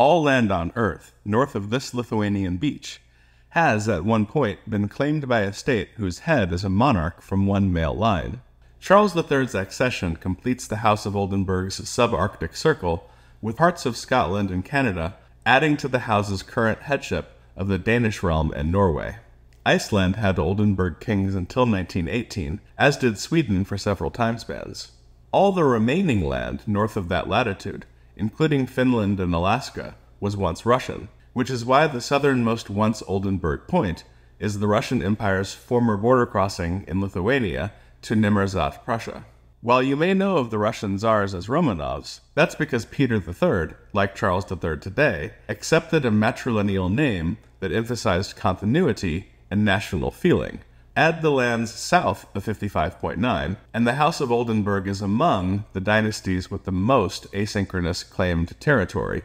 All land on Earth north of this Lithuanian beach has at one point been claimed by a state whose head is a monarch from one male line. Charles III's accession completes the House of Oldenburg's subarctic circle, with parts of Scotland and Canada adding to the house's current headship of the Danish realm and Norway. Iceland had Oldenburg kings until 1918, as did Sweden for several time spans. All the remaining land north of that latitude, including Finland and Alaska, was once Russian, which is why the southernmost once Oldenburg point is the Russian Empire's former border crossing in Lithuania to Nimmersatt, Prussia. While you may know of the Russian czars as Romanovs, that's because Peter III, like Charles III today, accepted a matrilineal name that emphasized continuity and national feeling. Add the lands south of 55.9, and the House of Oldenburg is among the dynasties with the most asynchronous claimed territory,